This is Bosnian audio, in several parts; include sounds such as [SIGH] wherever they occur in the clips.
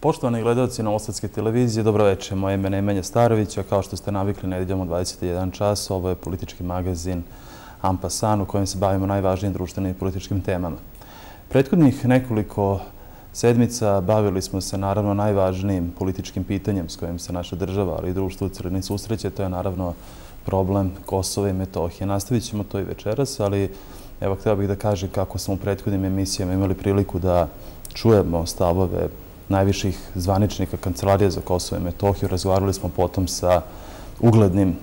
Poštovani gledalci Novosadske televizije, dobroveče. Moje ime je Nemanja Starović, a kao što ste navikli, nedeljamo 21 čas. Ovo je politički magazin Ampasan u kojem se bavimo najvažnijim društvenim i političkim temama. Prethodnih nekoliko sedmica bavili smo se naravno najvažnijim političkim pitanjem s kojim se naša država, ali i društvo u Crni susreće. To je naravno problem Kosova i Metohije. Nastavit ćemo to i večeras, ali evo htio bih da kažem kako smo u prethodnim emisijama imali priliku da čujemo stavove najviših zvaničnika Kancelarije za Kosovo i Metohiju. Razgovarali smo potom sa uglednim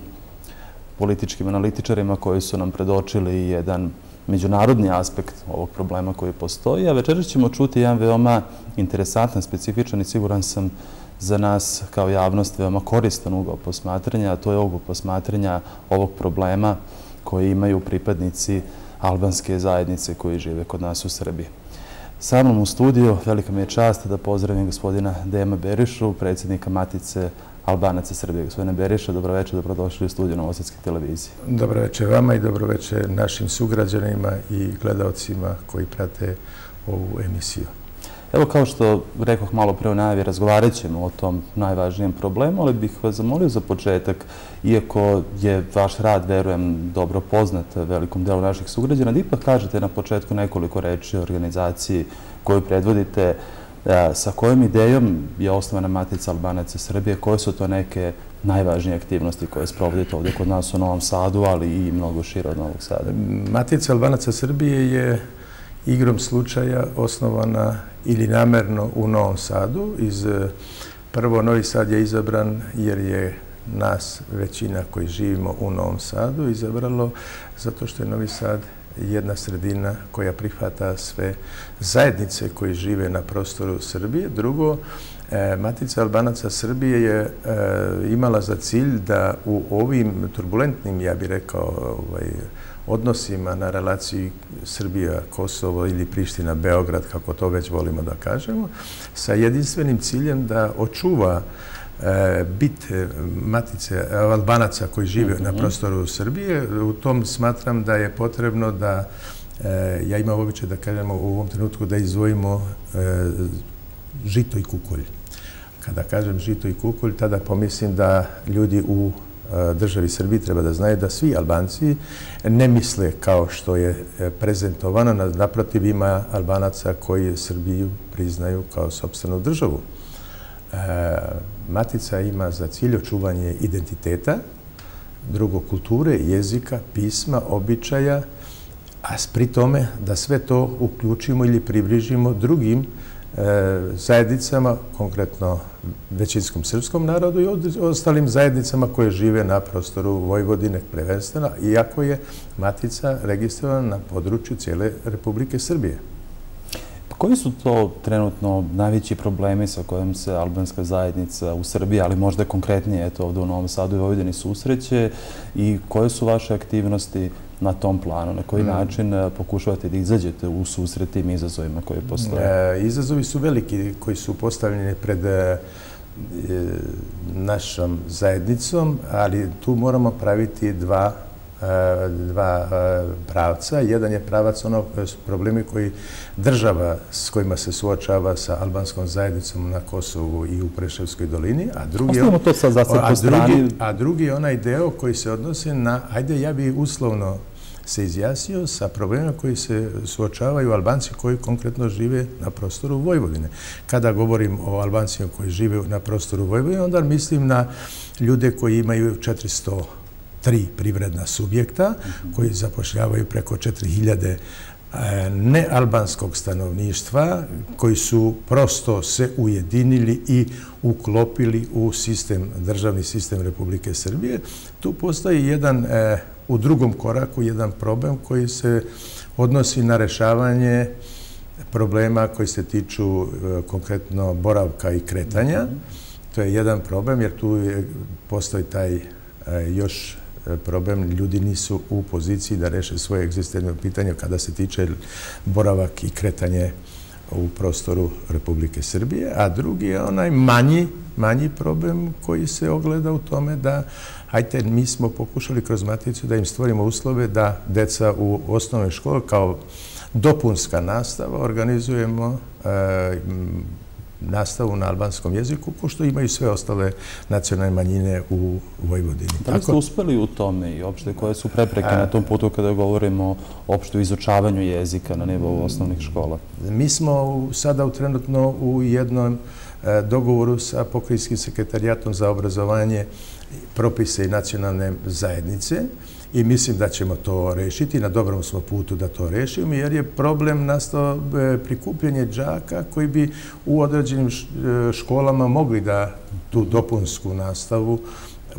političkim analitičarima koji su nam predočili jedan međunarodni aspekt ovog problema koji postoji. A večera ćemo čuti jedan veoma interesantan, specifičan i siguran sam za nas kao javnost veoma koristan ugao posmatranja, a to je ugao posmatranja ovog problema koji imaju pripadnici albanske zajednice koji žive kod nas u Srbiji. Sa mnom u studiju velika mi je čast da pozdravim gospodina Dema Berišu, predsjednika Matice Albanaca Srbije. Gospodine Beriša, dobroveče, dobrodošli u studiju Novosvjetske televizije. Dobroveče vama i dobroveče našim sugrađanima i gledalcima koji prate ovu emisiju. Evo kao što rekoh malo pre u najavi, razgovarat ćemo o tom najvažnijem problemu, ali bih vas zamolio za početak, iako je vaš rad, verujem, dobro poznat velikom delu naših sugrađana, da ipak kažete na početku nekoliko reči o organizaciji koju predvodite, e, sa kojom idejom je osnovana Matica Albanaca Srbije, koje su to neke najvažnije aktivnosti koje sprovodite ovdje kod nas u Novom Sadu, ali i mnogo šire od Novog Sada? Matica Albanaca Srbije je igrom slučaja osnovana ili namerno u Novom Sadu. Iz e, Prvo, Novi Sad je izabran jer je nas, većina koji živimo u Novom Sadu, izabralo zato što je Novi Sad jedna sredina koja prihvata sve zajednice koji žive na prostoru Srbije. Drugo, e, Matica Albanaca Srbije je e, imala za cilj da u ovim turbulentnim, ja bih rekao, ovaj, odnosima na relaciji Srbija-Kosovo ili Priština-Beograd, kako to već volimo da kažemo, sa jedinstvenim ciljem da očuva e, bit e, matice albanaca koji žive na mhm. prostoru Srbije. U tom smatram da je potrebno da, e, ja imam običaj da kažemo u ovom trenutku, da izvojimo žito i kukolj. Kada kažem žito i kukolj, tada pomislim da ljudi u Eh, državi Srbiji treba da znaju da svi Albanci ne misle kao što je eh, prezentovano. Naprotiv ima Albanaca koji Srbiju priznaju kao sobstvenu državu. Eh, Matica ima za cilj očuvanje identiteta, drugo kulture, jezika, pisma, običaja, a pri tome da sve to uključimo ili približimo drugim E, zajednicama, konkretno većinskom srpskom narodu i ostalim zajednicama koje žive na prostoru Vojvodine prvenstveno, iako je Matica registrovana na području cijele Republike Srbije. Pa koji su to trenutno najveći problemi sa kojim se albanska zajednica u Srbiji, ali možda konkretnije ovdje u Novom Sadu i Vojvodini susreće i koje su vaše aktivnosti na tom planu? Na koji mm. način e, pokušavate da izađete u susret tim izazovima koje postoje? E, izazovi su veliki koji su postavljeni pred e, našom zajednicom, ali tu moramo praviti dva dva pravca. Jedan je pravac ono problemi koji država s kojima se suočava sa albanskom zajednicom na Kosovu i u Preševskoj dolini, a drugi, to a, drugi, a drugi je onaj deo koji se odnosi na, ajde ja bih uslovno se izjasnio sa problemima koji se suočavaju Albanci koji konkretno žive na prostoru Vojvodine. Kada govorim o Albancima koji žive na prostoru Vojvodine, onda mislim na ljude koji imaju tri privredna subjekta, koji zapošljavaju preko 4000 e, nealbanskog stanovništva koji su prosto se ujedinili i uklopili u sistem, državni sistem Republike Srbije. Tu postoji jedan e, u drugom koraku jedan problem koji se odnosi na rešavanje problema koji se tiču e, konkretno boravka i kretanja. To je jedan problem jer tu postoji taj još problem. Ljudi nisu u poziciji da reše svoje egzistentno pitanje kada se tiče boravak i kretanje u prostoru Republike Srbije. A drugi je onaj manji, manji problem koji se ogleda u tome da hajte, mi smo pokušali kroz Maticu da im stvorimo uslove da deca u osnovnoj školi kao dopunska nastava organizujemo e, nastavu na albanskom jeziku, ko što imaju sve ostale nacionalne manjine u Vojvodini. Da li ste uspeli u tome i opšte koje su prepreke na tom putu kada govorimo opšte o izučavanju jezika na nivou osnovnih škola? Mi smo sada trenutno u jednom e, dogovoru sa pokrijskim sekretarijatom za obrazovanje propise i nacionalne zajednice i mislim da ćemo to rešiti. Na dobrom smo putu da to rešimo, jer je problem nastao e, prikupljanje džaka koji bi u određenim e, školama mogli da tu dopunsku nastavu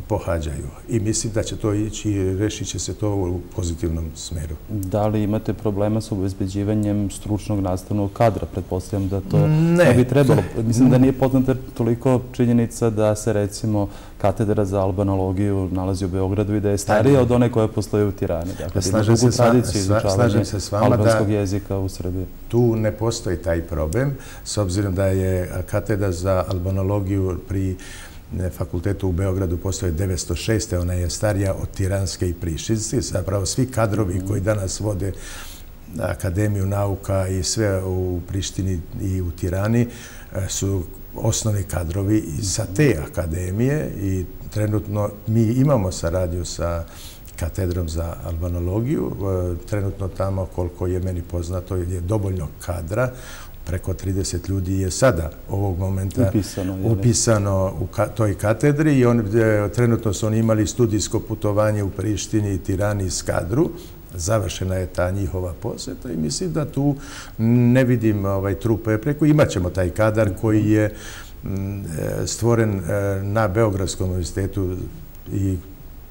pohađaju. I mislim da će to ići i rešit će se to u pozitivnom smeru. Da li imate problema s obezbeđivanjem stručnog nastavnog kadra? Pretpostavljam da to ne bi trebalo. Mislim da nije poznata toliko činjenica da se recimo katedra za albanologiju nalazi u Beogradu i da je starija od one koja postoje u Tirani. Dakle, slažem se, slažem se s vama da jezika u Srbiji. Tu ne postoji taj problem, s obzirom da je katedra za albanologiju pri fakultetu u Beogradu postoje 906. Ona je starija od Tiranske i Prišinske. Zapravo svi kadrovi koji danas vode Akademiju nauka i sve u Prištini i u Tirani e, su osnovni kadrovi sa te akademije i trenutno mi imamo saradnju sa katedrom za albanologiju. E, trenutno tamo, koliko je meni poznato, je dovoljno kadra preko 30 ljudi je sada ovog momenta upisano u toj katedri i e, trenutno su oni imali studijsko putovanje u Prištini i Tirani i Skadru. Završena je ta njihova poseta i mislim da tu ne vidim ovaj trupe preko. Imaćemo taj kadar koji je e, stvoren e, na Beogradskom universitetu i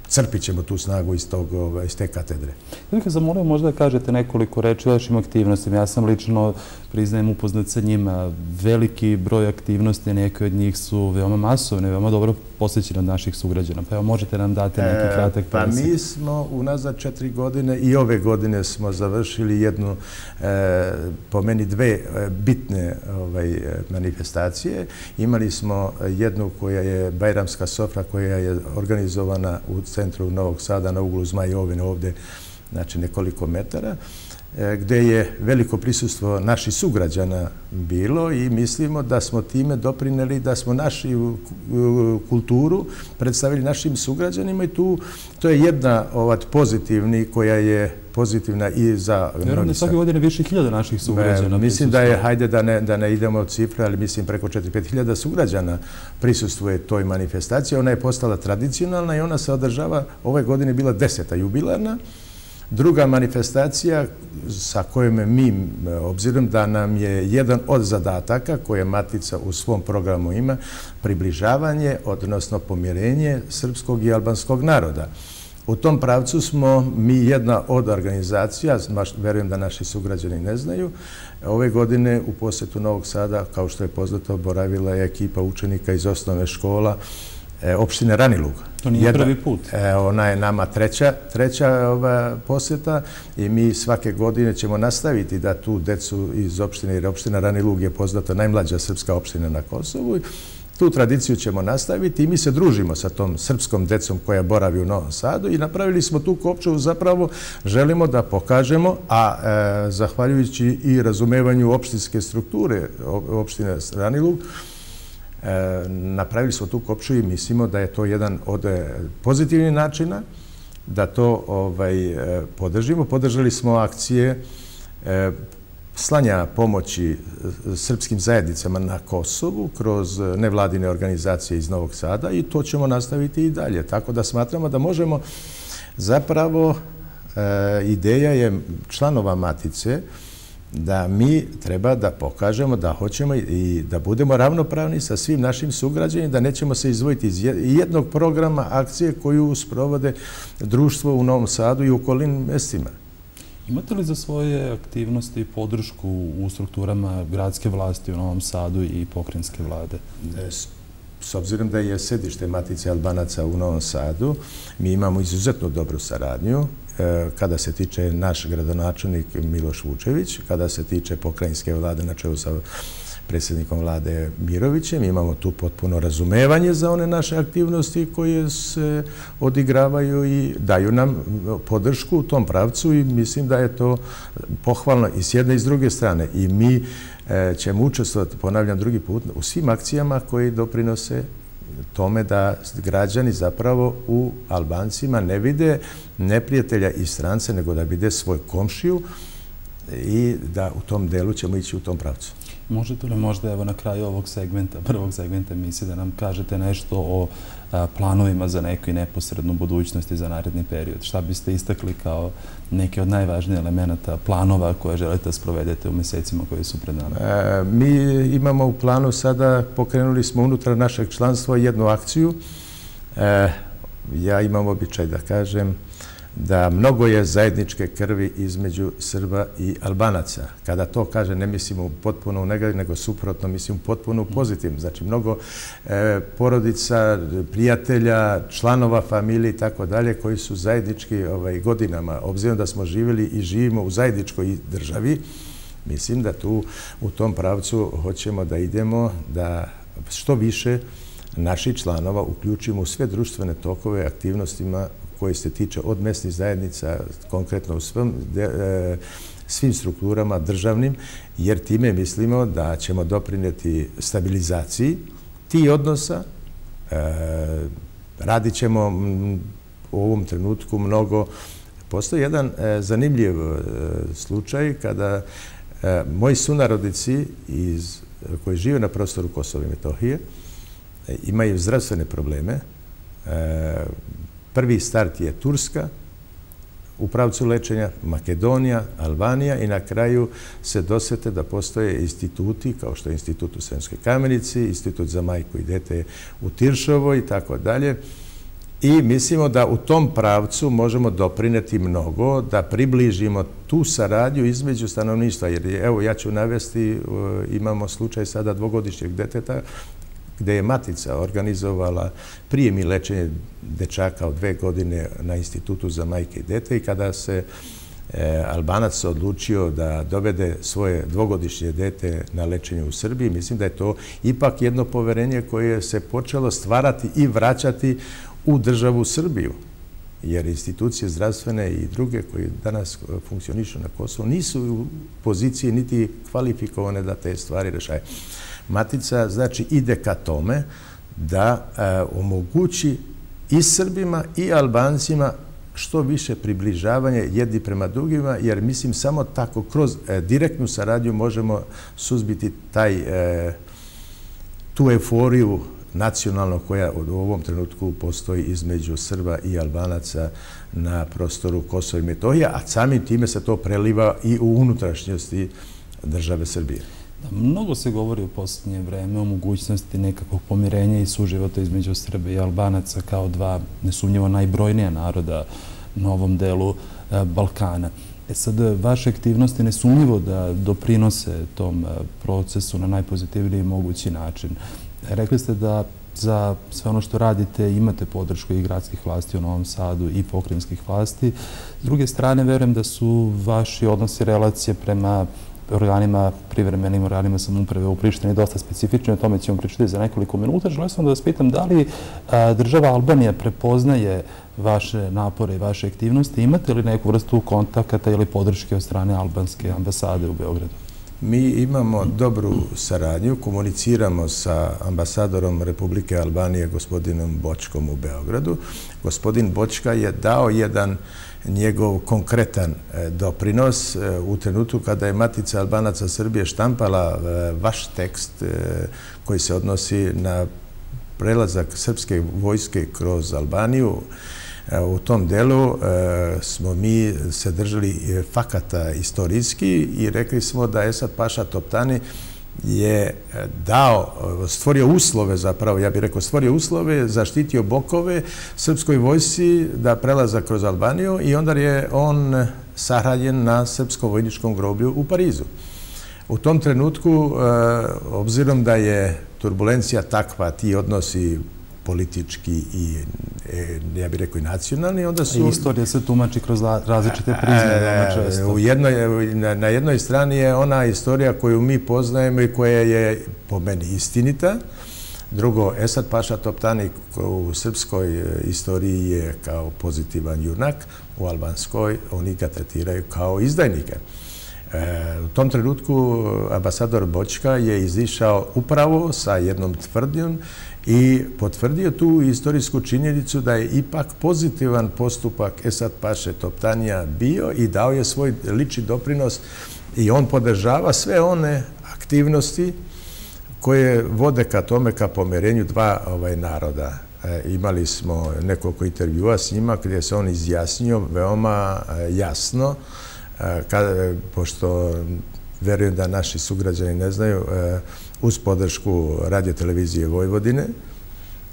crpit ćemo tu snagu iz, tog, ovaj, iz te katedre. Velika, zamolim možda da kažete nekoliko reči o vašim aktivnostima. Ja sam lično, priznajem, upoznat sa njima. Veliki broj aktivnosti, neke od njih su veoma masovne, veoma dobro posjećene od naših sugrađana. Pa evo, možete nam dati neki e, kratak Pa mi smo unazad četiri godine i ove godine smo završili jednu, e, po meni dve e, bitne ovaj, manifestacije. Imali smo jednu koja je Bajramska sofra, koja je organizovana u centru Novog Sada na uglu Zmajovine ovde, znači nekoliko metara, e, gde je veliko prisustvo naših sugrađana bilo i mislimo da smo time doprineli da smo naši kulturu predstavili našim sugrađanima i tu to je jedna ovat pozitivni koja je pozitivna i za mnogi Vjerujem da svake godine više hiljada naših sugrađana Mislim da je, hajde da ne, da ne idemo od cifre, ali mislim preko 4-5 hiljada sugrađana prisustuje toj manifestaciji. Ona je postala tradicionalna i ona se održava, ove godine bila deseta jubilarna. Druga manifestacija sa kojom mi obzirom da nam je jedan od zadataka koje Matica u svom programu ima, približavanje, odnosno pomirenje srpskog i albanskog naroda. U tom pravcu smo mi jedna od organizacija, verujem da naši sugrađani ne znaju, ove godine u posjetu Novog Sada, kao što je poznato, boravila je ekipa učenika iz osnovne škola opštine Ranilug. To nije prvi put. E, ona je nama treća posjeta i mi svake godine ćemo nastaviti da tu decu iz opštine, jer opština Ranilug je poznata najmlađa srpska opština na Kosovu, Tu tradiciju ćemo nastaviti i mi se družimo sa tom srpskom decom koja boravi u Novom Sadu i napravili smo tu kopču, zapravo želimo da pokažemo, a e, zahvaljujući i razumevanju opštinske strukture opštine Ranilug, e, napravili smo tu kopču i mislimo da je to jedan od e, pozitivnih načina da to ovaj, e, podržimo. Podržali smo akcije e, slanja pomoći srpskim zajednicama na Kosovu kroz nevladine organizacije iz Novog Sada i to ćemo nastaviti i dalje. Tako da smatramo da možemo zapravo, e, ideja je članova Matice da mi treba da pokažemo da hoćemo i da budemo ravnopravni sa svim našim sugrađanima, da nećemo se izvojiti iz jednog programa akcije koju sprovode društvo u Novom Sadu i u okolnim mestima. Imate li za svoje aktivnosti podršku u strukturama gradske vlasti u Novom Sadu i pokrenjske vlade? E, s obzirom da je sedište Matice Albanaca u Novom Sadu, mi imamo izuzetno dobru saradnju Eh, kada se tiče naš gradonačelnik Miloš Vučević, kada se tiče pokrajinske vlade na čelu sa predsjednikom vlade Mirovićem. Imamo tu potpuno razumevanje za one naše aktivnosti koje se odigravaju i daju nam podršku u tom pravcu i mislim da je to pohvalno i s jedne i s druge strane. I mi eh, ćemo učestvovati, ponavljam drugi put, u svim akcijama koji doprinose tome da građani zapravo u Albancima ne vide neprijatelja i strance, nego da vide svoj komšiju i da u tom delu ćemo ići u tom pravcu. Možete li možda evo na kraju ovog segmenta, prvog segmenta emisije da nam kažete nešto o planovima za neku i neposrednu budućnost i za naredni period? Šta biste istakli kao neke od najvažnijih elemenata planova koje želite da sprovedete u mesecima koji su pred nama? E, mi imamo u planu sada, pokrenuli smo unutar našeg članstva jednu akciju. E, ja imam običaj da kažem, da mnogo je zajedničke krvi između Srba i Albanaca. Kada to kaže, ne mislimo potpuno u negativno, nego suprotno, mislimo potpuno u pozitivno. Znači, mnogo e, porodica, prijatelja, članova familije i tako dalje, koji su zajednički ovaj, godinama, obzirom da smo živjeli i živimo u zajedničkoj državi, mislim da tu u tom pravcu hoćemo da idemo, da što više naših članova uključimo u sve društvene tokove aktivnostima koje se tiče od mesnih zajednica, konkretno u svom, e, svim strukturama državnim, jer time mislimo da ćemo doprineti stabilizaciji ti odnosa. E, radit ćemo u ovom trenutku mnogo. Postoji jedan e, zanimljiv e, slučaj kada e, moji sunarodici koji žive na prostoru Kosova i Metohije imaju zdravstvene probleme, Prvi start je Turska u pravcu lečenja, Makedonija, Albanija i na kraju se dosete da postoje instituti kao što je Institut u Sremskoj kamenici, Institut za majku i dete u Tiršovoj i tako dalje. I mislimo da u tom pravcu možemo doprineti mnogo, da približimo tu saradnju između stanovništva. Jer evo, ja ću navesti, e, imamo slučaj sada dvogodišnjeg deteta gde je Matica organizovala prijemi i lečenje dečaka od dve godine na Institutu za majke i dete i kada se e, Albanac odlučio da dovede svoje dvogodišnje dete na lečenje u Srbiji, mislim da je to ipak jedno poverenje koje se počelo stvarati i vraćati u državu Srbiju jer institucije zdravstvene i druge koje danas funkcionišu na Kosovo nisu u poziciji niti kvalifikovane da te stvari rešaju. Matica znači ide ka tome da e, omogući i Srbima i Albancima što više približavanje jedni prema drugima, jer mislim samo tako kroz e, direktnu saradnju možemo suzbiti taj, e, tu euforiju nacionalno koja u ovom trenutku postoji između Srba i Albanaca na prostoru Kosova i Metohija, a samim time se to preliva i u unutrašnjosti države Srbije. Da, Mnogo se govori u posljednje vreme o mogućnosti nekakvog pomirenja i suživota između Srbe i Albanaca kao dva nesumnjivo najbrojnija naroda na ovom delu e, Balkana. E sad, vaše aktivnosti nesumnjivo da doprinose tom e, procesu na najpozitivniji mogući način. Rekli ste da za sve ono što radite imate podršku i gradskih vlasti u Novom Sadu i pokrinjskih vlasti. S druge strane, verujem da su vaši odnosi relacije prema organima, privremenim organima samouprave u Prištini dosta specifični, o tome ćemo pričati za nekoliko minuta. Želeo sam da vas pitam da li država Albanija prepoznaje vaše napore i vaše aktivnosti, imate li neku vrstu kontakata ili podrške od strane albanske ambasade u Beogradu? Mi imamo dobru saradnju, komuniciramo sa ambasadorom Republike Albanije, gospodinom Bočkom u Beogradu. Gospodin Bočka je dao jedan njegov konkretan e, doprinos e, u trenutku kada je Matica Albanaca Srbije štampala e, vaš tekst koji se odnosi na prelazak srpske vojske kroz Albaniju. U tom delu smo mi se držali fakata istorijski i rekli smo da Esad Paša Toptani je eh, dao, eh, stvorio uslove zapravo, ja bih rekao, stvorio uslove, zaštitio bokove srpskoj vojsi da prelaza kroz Albaniju i onda je on eh, sahranjen na srpskom vojničkom groblju u Parizu. U tom trenutku, obzirom da je turbulencija takva, ti odnosi politički i, ja bih rekao, i nacionalni, onda su... I istorija se tumači kroz različite prizme, često. U jednoj, na jednoj strani je ona istorija koju mi poznajemo i koja je po meni istinita. Drugo, Esad Paša Toptani u srpskoj e, istoriji je kao pozitivan junak, u albanskoj oni ga tretiraju kao izdajnike. U tom trenutku ambasador Bočka je izišao upravo sa jednom tvrdnjom i potvrdio tu istorijsku činjenicu da je ipak pozitivan postupak Esad Paše Toptanija bio i dao je svoj lični doprinos i on podržava sve one aktivnosti koje vode ka tome, ka pomerenju dva ovaj, naroda. E, imali smo nekoliko intervjua s njima gdje se on izjasnio veoma e, jasno, e, pošto verujem da naši sugrađani ne znaju, e, uz podršku radiotelevizije Vojvodine.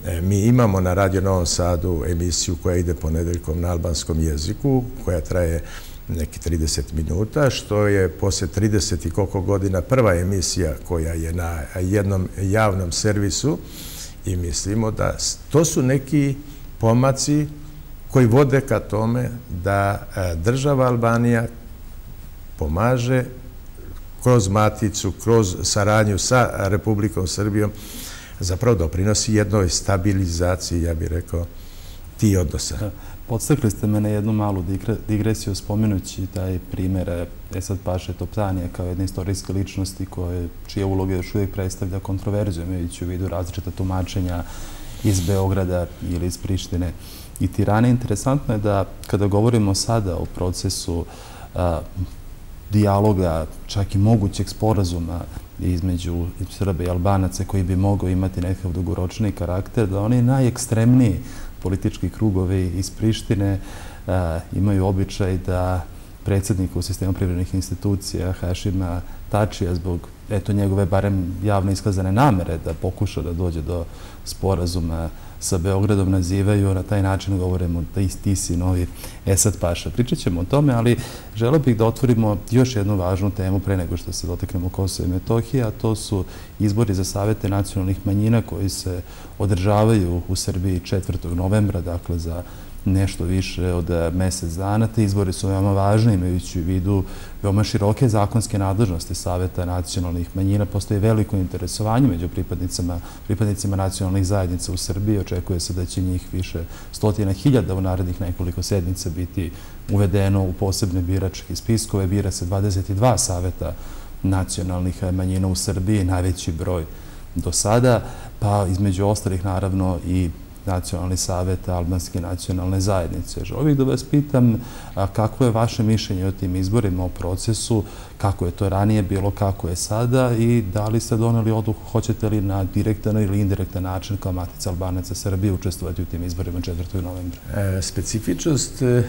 E, mi imamo na Radio Novom Sadu emisiju koja ide ponedeljkom na albanskom jeziku, koja traje neki 30 minuta, što je posle 30 i koliko godina prva emisija koja je na jednom javnom servisu i mislimo da to su neki pomaci koji vode ka tome da e, država Albanija pomaže kroz maticu, kroz saradnju sa Republikom Srbijom, zapravo doprinosi jednoj stabilizaciji, ja bih rekao, ti odnosa. Podstakli ste me na jednu malu digresiju spomenući taj primjer e Esad Paše Toptanije kao jedne istorijske ličnosti čija uloga još uvijek predstavlja kontroverziju, imajući u vidu različita tumačenja iz Beograda ili iz Prištine i Tirane. Interesantno je da kada govorimo sada o procesu dijaloga, čak i mogućeg sporazuma između Srbe i Albanaca koji bi mogao imati nekakav dugoročni karakter, da oni najekstremniji politički krugovi iz Prištine e, imaju običaj da predsjednika u sistemu privrednih institucija Hašima Tačija zbog eto njegove barem javno iskazane namere da pokuša da dođe do sporazuma sa Beogradom nazivaju, na taj način govorimo da ti si novi Esad Paša. Pričat ćemo o tome, ali želeo bih da otvorimo još jednu važnu temu pre nego što se doteknemo Kosova i Metohije, a to su izbori za savete nacionalnih manjina koji se održavaju u Srbiji 4. novembra, dakle za nešto više od mjesec mesec dana. Te izbori su veoma važni imajući u vidu veoma široke zakonske nadležnosti Saveta nacionalnih manjina. Postoje veliko interesovanje među pripadnicima nacionalnih zajednica u Srbiji. Očekuje se da će njih više stotina hiljada u narednih nekoliko sedmica biti uvedeno u posebne biračke spiskove. Bira se 22 Saveta nacionalnih manjina u Srbiji, najveći broj do sada, pa između ostalih naravno i nacionalni savjet Albanske nacionalne zajednice. Želim bih da vas pitam kako je vaše mišljenje o tim izborima, o procesu, kako je to ranije bilo, kako je sada i da li ste doneli odluku, hoćete li na direktan ili indirektan način kao Matica Albanaca Srbije učestvovati u tim izborima 4. novembra? E, specifičnost e,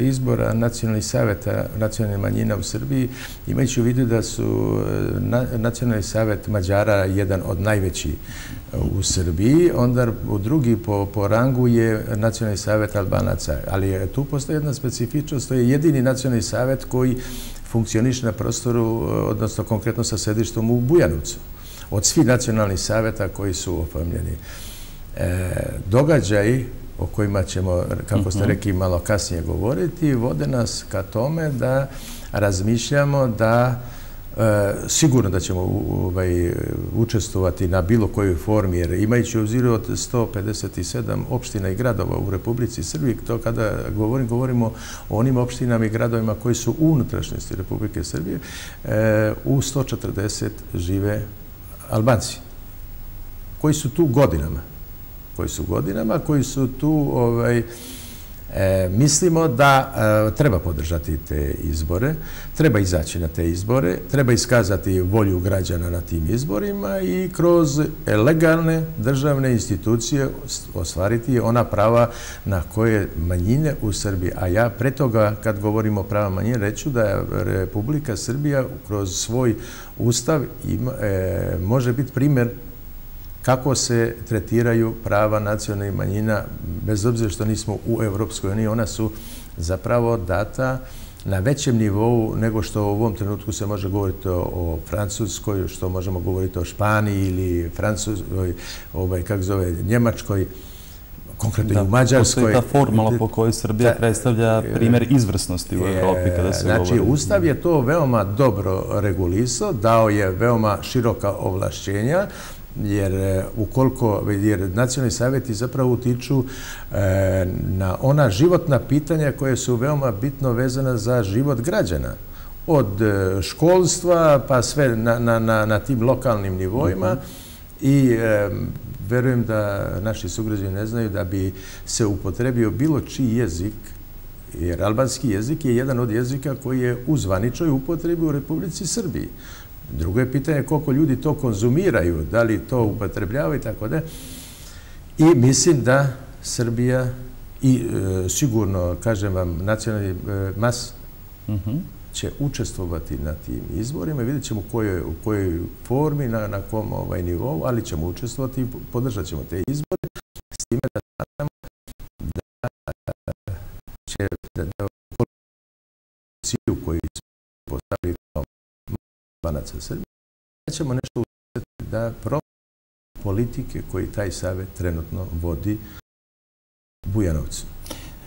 izbora nacionalnih saveta nacionalnih manjina u Srbiji, imajući u vidu da su eh, nacionalni savet Mađara jedan od najvećih eh, u Srbiji, onda u drugi po rangu je nacionalni savet Albanaca. Ali tu postoji jedna specifičnost, to je jedini nacionalni savet koji funkcioniše na prostoru, eh, odnosno konkretno sa sedištom u Bujanovcu. Od svih nacionalnih saveta koji su ofamljeni. E, događaj o kojima ćemo, kako ste mhm. rekli, malo kasnije govoriti, vode nas ka tome da razmišljamo da e, sigurno da ćemo ovaj, učestovati na bilo kojoj formi, jer imajući u ziru od 157 opština i gradova u Republici Srbiji, to kada govorim, govorimo o onim opštinama i gradovima koji su u unutrašnjosti Republike Srbije, e, u 140 žive Albanci, koji su tu godinama koji su godinama, koji su tu, ovaj, e, mislimo da e, treba podržati te izbore, treba izaći na te izbore, treba iskazati volju građana na tim izborima i kroz legalne državne institucije ostvariti ona prava na koje manjine u Srbiji. A ja pre toga, kad govorimo o prava manjine, reću da je Republika Srbija kroz svoj ustav e, može biti primjer kako se tretiraju prava nacionalnih manjina, bez obzira što nismo u Evropskoj uniji, ona su zapravo data na većem nivou nego što u ovom trenutku se može govoriti o Francuskoj, što možemo govoriti o Španiji ili Francuskoj, ovaj, kako zove, Njemačkoj, konkretno i u Mađarskoj. Postoji ta formula po kojoj Srbija predstavlja primjer izvrsnosti u Evropi kada se znači, govori. Znači, Ustav je to veoma dobro regulisao, dao je veoma široka ovlašćenja, jer e, ukoliko, jer nacionalni savjeti zapravo utiču e, na ona životna pitanja koje su veoma bitno vezana za život građana od e, školstva pa sve na tim lokalnim nivoima mhm. i verujem da naši sugrađani ne znaju da bi se upotrebio bilo čiji jezik, jer albanski jezik je jedan od jezika koji je u zvaničoj upotrebi u Republici Srbiji. Drugo je pitanje koliko ljudi to konzumiraju, da li to upotrebljavaju i tako da. I mislim da Srbija i e, sigurno, kažem vam, nacionalni e, mas mhm. će učestvovati na tim izborima i vidjet ćemo u kojoj formi, na kom ovaj nivou, ali ćemo učestvovati i podržat ćemo te izbore s time da znamo da će da u koji banaca Srbije, da ćemo nešto učiniti da pro politike koji taj savjet trenutno vodi Bujanovcu.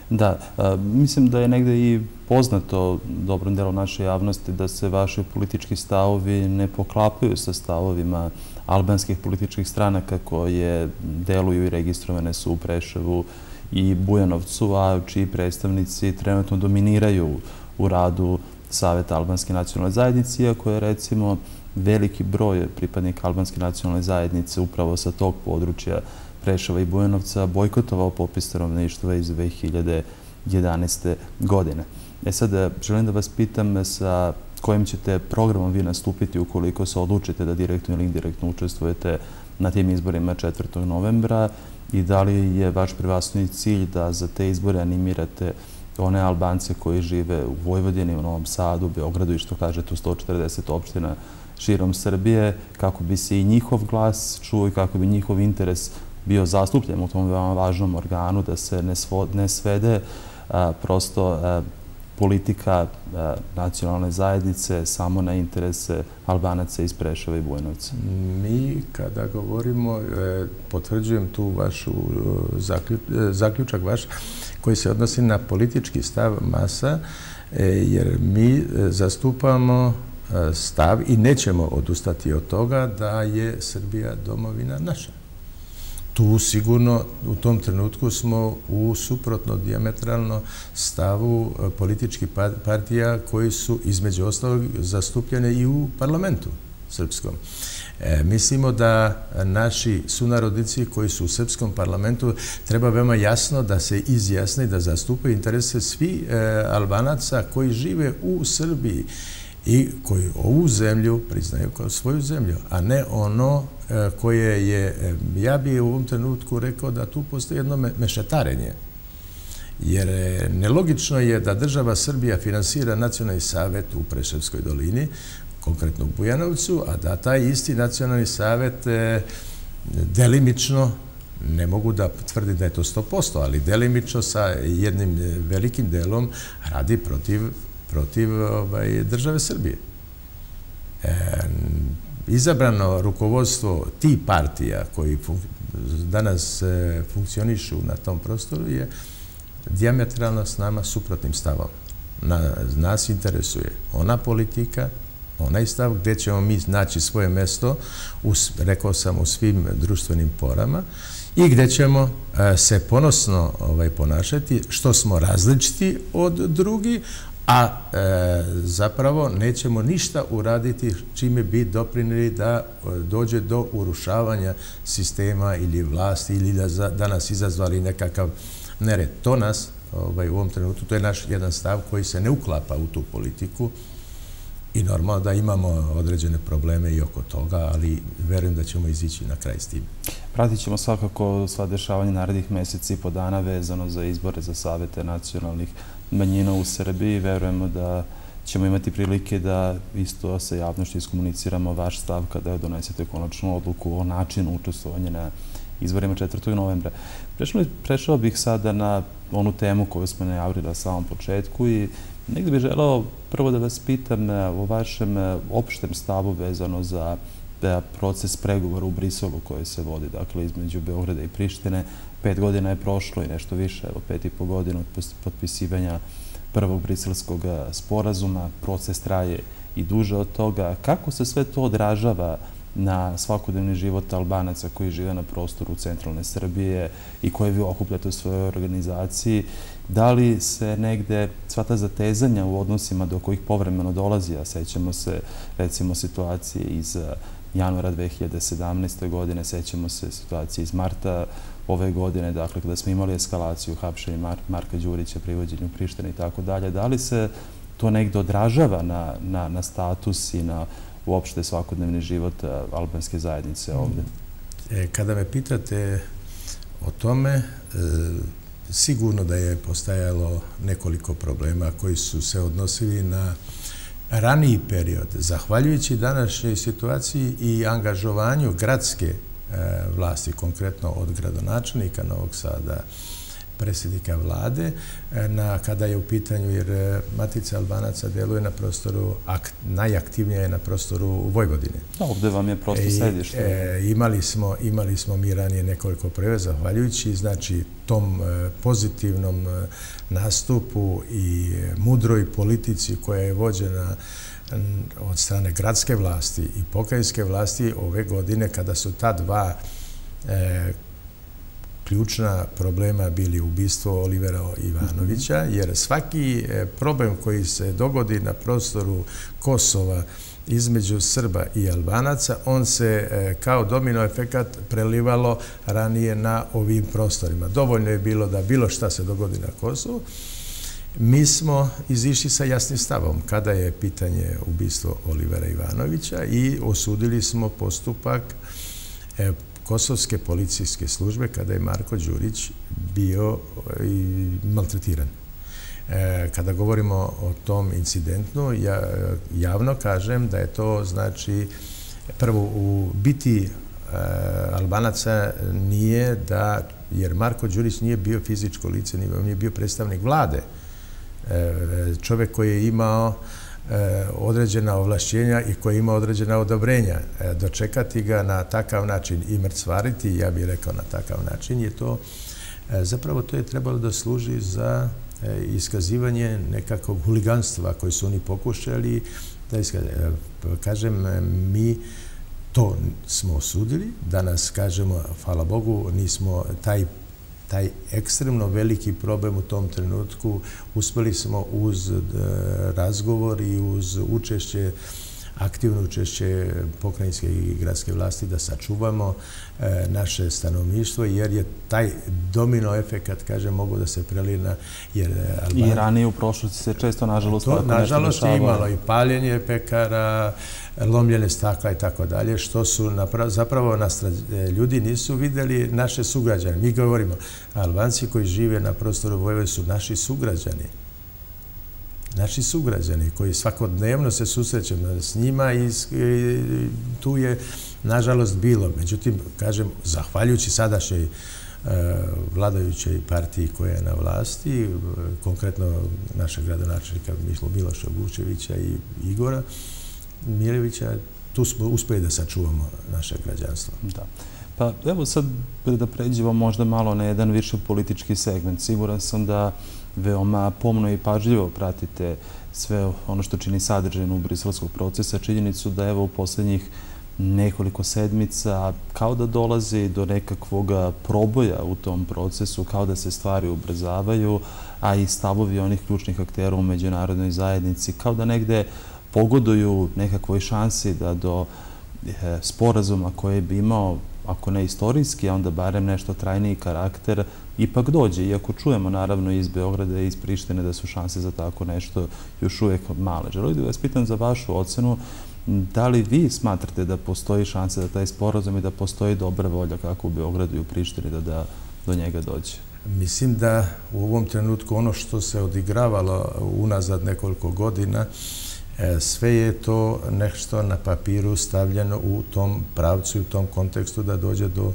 Da, e, mislim da je negde i poznato dobrom delom naše javnosti da se vaši politički stavovi ne poklapaju sa stavovima albanskih političkih stranaka koje deluju i registrovane su u Preševu i Bujanovcu, a čiji predstavnici trenutno dominiraju u radu Saveta Albanske nacionalne zajednice, iako je recimo veliki broj pripadnika Albanske nacionalne zajednice upravo sa tog područja Prešova i Bujanovca bojkotovao popis stanovništva iz 2011. godine. E sad, eh, želim da vas pitam eh, sa kojim ćete programom vi nastupiti ukoliko se odlučite da direktno ili indirektno učestvujete na tim izborima 4. novembra i da li je vaš privasni cilj da za te izbore animirate one Albance koji žive u Vojvodini, u Novom Sadu, Beogradu i što kažete u 140 opština širom Srbije, kako bi se i njihov glas čuo i kako bi njihov interes bio zastupljen u tom veoma važnom organu, da se ne svede prosto politika nacionalne zajednice samo na interese Albanaca iz Preševa i Bujnovca. Mi, kada govorimo, e, potvrđujem tu vašu e, e, zaključak vaš, koji se odnosi na politički stav masa, e, jer mi e, zastupamo e, stav i nećemo odustati od toga da je Srbija domovina naša tu sigurno u tom trenutku smo u suprotno diametralno stavu političkih pa, partija koji su između ostalog zastupljene i u parlamentu srpskom. E, mislimo da naši sunarodnici koji su u srpskom parlamentu treba veoma jasno da se izjasne i da zastupaju interese svi e, albanaca koji žive u Srbiji i koji ovu zemlju priznaju kao svoju zemlju, a ne ono e, koje je, e, ja bih u ovom trenutku rekao da tu postoji jedno mešetarenje. Jer e, nelogično je da država Srbija finansira nacionalni savjet u Preševskoj dolini, konkretno u Bujanovcu, a da taj isti nacionalni savjet e, delimično, ne mogu da tvrdim da je to 100%, ali delimično sa jednim e, velikim delom radi protiv protiv ovaj, države Srbije. E, izabrano rukovodstvo ti partija koji danas e, funkcionišu na tom prostoru je diametralno s nama suprotnim stavom. Nas interesuje ona politika, onaj stav gdje ćemo mi naći svoje mesto, rekao sam, u svim društvenim porama i gdje ćemo e, se ponosno ovaj, ponašati što smo različiti od drugi, a e, zapravo nećemo ništa uraditi čime bi doprinili da e, dođe do urušavanja sistema ili vlasti ili da nas izazvali nekakav nered. To nas ovaj, u ovom trenutku, to je naš jedan stav koji se ne uklapa u tu politiku i normalno da imamo određene probleme i oko toga, ali verujem da ćemo izići na kraj s tim. Pratit ćemo svakako sva dešavanja narednih meseci i po dana vezano za izbore za savete nacionalnih manjina u Srbiji. Verujemo da ćemo imati prilike da isto sa javnošću iskomuniciramo vaš stav kada donesete konačnu odluku o načinu učestvovanja na izborima 4. novembra. Prešao bih sada na onu temu koju smo najavili na samom početku i negdje bih želao prvo da vas pitam e, o vašem e, opštem stavu vezano za e, proces pregovora u Briselu koji se vodi dakle, između Beograda i Prištine pet godina je prošlo i nešto više, evo pet i po godina od potpisivanja prvog briselskog sporazuma, proces traje i duže od toga. Kako se sve to odražava na svakodnevni život Albanaca koji žive na prostoru centralne Srbije i koje vi okupljate u svojoj organizaciji. Da li se negde sva ta zatezanja u odnosima do kojih povremeno dolazi, a sećamo se recimo situacije iz eh, januara 2017. godine, sećamo se situacije iz marta ove godine, dakle, kada smo imali eskalaciju hapšenja Marka Đurića, privođenju Prištene i tako dalje, da li se to negde odražava na status i na uopšte svakodnevni život e, albanske zajednice ovde? E, kada me pitate o tome, e, sigurno da je postajalo nekoliko problema koji su se odnosili na raniji period. Zahvaljujući današnjoj situaciji i angažovanju gradske e, vlasti, konkretno od gradonačelnika Novog Sada, predsjednika vlade, e, kada je u pitanju, jer e, Matica Albanaca deluje na prostoru, najaktivnije je na prostoru Vojvodine. Ovde vam je prosto sedište. Imali smo mi ranije nekoliko preve, zahvaljujući znači tom pozitivnom nastupu i mudroj politici koja je vođena od strane gradske vlasti i pokajske vlasti ove godine kada su ta dva e, ključna problema bili ubistvo Olivera Ivanovića, mhm. jer svaki e, problem koji se dogodi na prostoru Kosova između Srba i Albanaca, on se e, kao domino efekat prelivalo ranije na ovim prostorima. Dovoljno je bilo da bilo šta se dogodi na Kosovu, Mi smo izišli sa jasnim stavom kada je pitanje ubistvo Olivera Ivanovića i osudili smo postupak e, kosovske policijske službe kada je Marko Đurić bio ovaj, maltretiran. E, kada govorimo o tom incidentnu, ja javno kažem da je to znači prvo u biti e, Albanaca nije da, jer Marko Đurić nije bio fizičko lice, nije bio predstavnik vlade, E, čovjek koji je imao E, određena ovlašćenja i koji ima određena odobrenja. E, dočekati ga na takav način i mrcvariti, ja bih rekao na takav način, je to e, zapravo to je trebalo da služi za iskazivanje nekakvog huliganstva koji su oni pokušali da iskazivanje. Kažem, mi to smo osudili. Danas, kažemo, hvala Bogu, nismo taj taj ekstremno veliki problem u tom trenutku uspeli smo uz e, razgovor i uz učešće aktivno učešće pokrajinske i gradske vlasti da sačuvamo e, naše stanovništvo, jer je taj domino efekt, kaže, mogu da se prelije na... E, I ranije u prošlosti se često, nažalost, tako. Nažalost je imalo i paljenje pekara, lomljene stakla i tako dalje, što su zapravo e, ljudi nisu videli naše sugrađane. Mi govorimo, Albanci koji žive na prostoru Vojve su naši sugrađani naši sugrađani koji svakodnevno se susrećemo s njima i tu je nažalost bilo. Međutim, kažem, zahvaljujući sadašnjoj e, vladajućoj partiji koja je na vlasti, e, konkretno našeg gradonačnika Mišlo Miloša Vučevića i Igora Miljevića, tu smo uspeli da sačuvamo naše građanstvo. Da. Pa evo sad da pređemo možda malo na jedan više politički segment. Siguran sam da veoma pomno i pažljivo pratite sve ono što čini sadržajno u briselskog procesa, činjenicu da evo u posljednjih nekoliko sedmica kao da dolazi do nekakvog proboja u tom procesu, kao da se stvari ubrzavaju, a i stavovi onih ključnih aktera u međunarodnoj zajednici, kao da negde pogoduju nekakvoj šansi da do eh, sporazuma koje bi imao, ako ne istorijski, onda barem nešto trajniji karakter, ipak dođe. Iako čujemo naravno iz Beograda i iz Prištine da su šanse za tako nešto još uvijek male. Želim da vas pitam za vašu ocenu da li vi smatrate da postoji šanse da taj sporozum i da postoji dobra volja kako u Beogradu i u Prištini da do njega dođe? Mislim da u ovom trenutku ono što se odigravalo unazad nekoliko godina E, sve je to nešto na papiru stavljeno u tom pravcu i u tom kontekstu da dođe do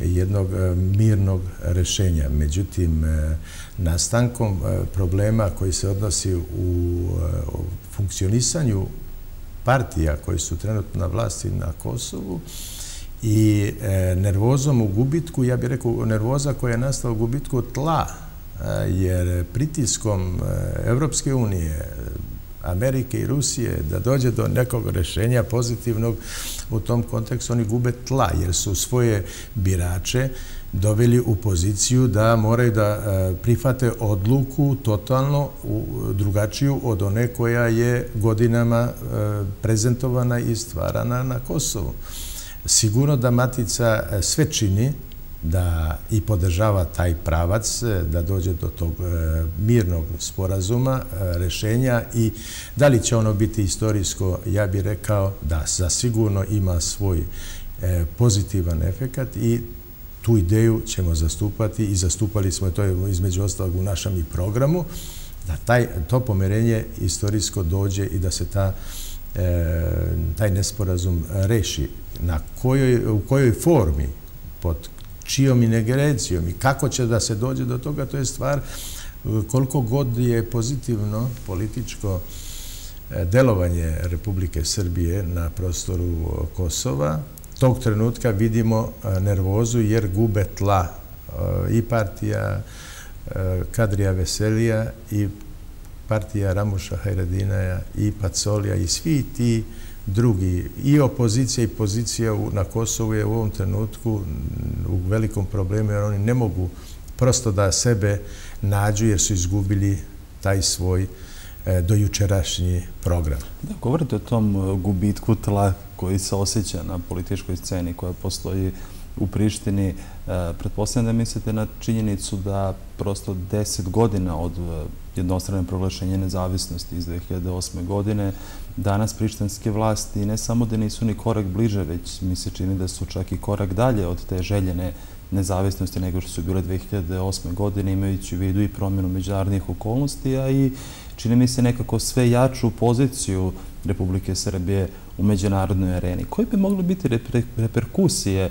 jednog e, mirnog rešenja. Međutim, e, nastankom problema koji se odnosi u funkcionisanju partija koji su trenutno na vlasti na Kosovu i nervozom u gubitku, ja bih rekao nervoza koja je nastala u gubitku tla, jer pritiskom Evropske unije, Amerike i Rusije da dođe do nekog rešenja pozitivnog u tom kontekstu, oni gube tla jer su svoje birače doveli u poziciju da moraju da e, prihvate odluku totalno drugačiju od one koja je godinama e, prezentovana i stvarana na Kosovu. Sigurno da Matica e, sve čini da i podržava taj pravac, e, da dođe do tog e, mirnog sporazuma, e, rešenja i da li će ono biti istorijsko, ja bih rekao da za sigurno ima svoj pozitivan efekat i tu ideju ćemo zastupati i zastupali smo, to je između ostalog u našem i programu, da taj, to pomerenje istorijsko dođe i da se ta, taj nesporazum reši. Na kojoj, u kojoj formi, pod čijom inegrecijom i kako će da se dođe do toga, to je stvar e, koliko god je pozitivno političko e, delovanje Republike Srbije na prostoru e, Kosova, tog trenutka vidimo nervozu jer gube tla i partija Kadrija Veselija i partija Ramuša Hajradinaja i Pacolija i svi ti drugi i opozicija i pozicija na Kosovu je u ovom trenutku u velikom problemu jer oni ne mogu prosto da sebe nađu jer su izgubili taj svoj e, dojučerašnji program. Da, govorite o tom e, gubitku tla koji se osjeća na političkoj sceni koja postoji u Prištini. E, pretpostavljam da mislite na činjenicu da prosto deset godina od e, jednostrane proglašenja nezavisnosti iz 2008. godine danas prištanske vlasti ne samo da nisu ni korak bliže, već mi se čini da su čak i korak dalje od te željene nezavisnosti nego što su bile 2008. godine, imajući u vidu i promjenu međunarodnih okolnosti, a i čini mi se nekako sve jaču poziciju Republike Srbije u međunarodnoj areni. Koji bi mogli biti reperkusije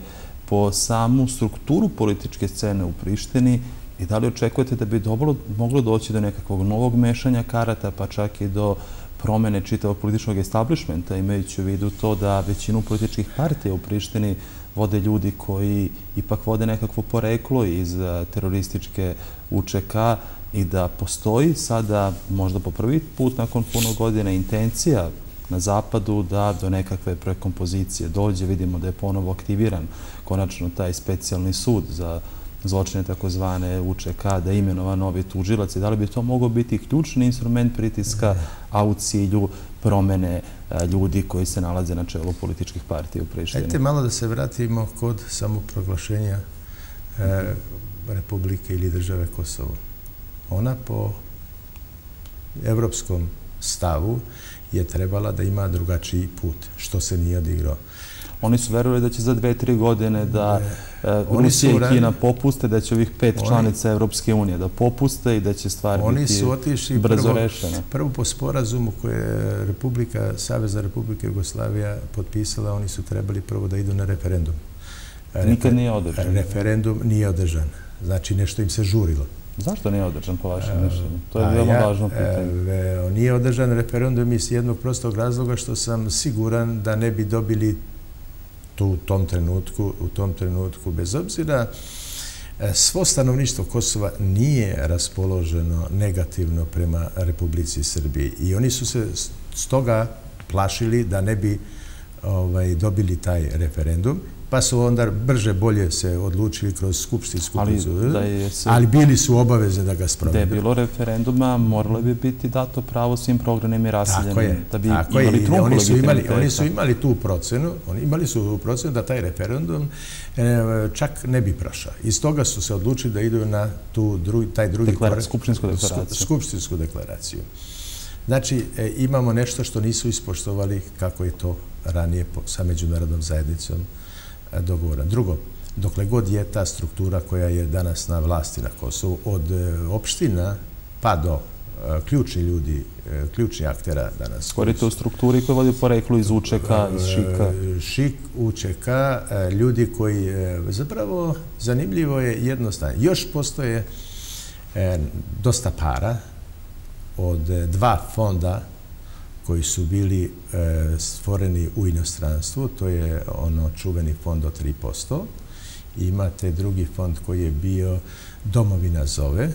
po samu strukturu političke scene u Prištini i da li očekujete da bi dobro moglo doći do nekakvog novog mešanja karata, pa čak i do promene čitavog političnog establishmenta, imajući u vidu to da većinu političkih partija u Prištini vode ljudi koji ipak vode nekakvo poreklo iz e, terorističke UČK i da postoji sada možda po prvi put nakon puno godina intencija na zapadu da do nekakve prekompozicije dođe. Vidimo da je ponovo aktiviran konačno taj specijalni sud za zločine takozvane UČK, da je imenovan novi tužilac i da li bi to mogo biti ključni instrument pritiska, a u cilju promene e, ljudi koji se nalaze na čelu političkih partija u Prištini. Ajte malo da se vratimo kod samoproglašenja e, Republike ili države Kosovo. Ona po evropskom stavu je trebala da ima drugačiji put, što se nije odigrao. Oni su verovali da će za dve, tri godine da e, Rusija i Kina popuste, da će ovih pet članica Evropske unije da popuste i da će stvar biti brzo rešena. Prvo po sporazumu koje je Republika, Savezna Republika Jugoslavija potpisala, oni su trebali prvo da idu na referendum. Nikad nije održan. Referendum nije održan. Znači nešto im se žurilo. Zašto nije održan po vašem mišljenju? To je veoma važno pitanje. E, nije održan referendum iz jednog prostog razloga što sam siguran da ne bi dobili tu u tom trenutku, u tom trenutku bez obzira e, svo stanovništvo Kosova nije raspoloženo negativno prema Republici Srbije i oni su se stoga plašili da ne bi ovaj, dobili taj referendum pa su onda brže bolje se odlučili kroz skupštinsku proceduru, ali bili su obaveze da ga sprovedu. Da je bilo referenduma, moralo bi biti dato pravo svim programima i raseljenim. Tako je. Oni su, imali, oni su imali tu procenu, oni imali su tu procenu da taj referendum e, čak ne bi prošao. Iz toga su se odlučili da idu na tu drugi, taj drugi Deklara, skupštinsku deklaraciju. Skupštinsku deklaraciju. Znači, e, imamo nešto što nisu ispoštovali kako je to ranije sa međunarodnom zajednicom dogovora. Drugo, dokle god je ta struktura koja je danas na vlasti na Kosovu, od e, opština pa do e, ključni ljudi, e, ključni aktera danas. Govorite o strukturi koja vodi poreklu iz UČK, iz ŠIK-a? ŠIK, UČK, ljudi koji, zapravo, zanimljivo je jednostavno. Još postoje dosta para od dva fonda koji su bili e, stvoreni u inostranstvu, to je ono čuveni fond od 3%. Imate drugi fond koji je bio Domovina zove.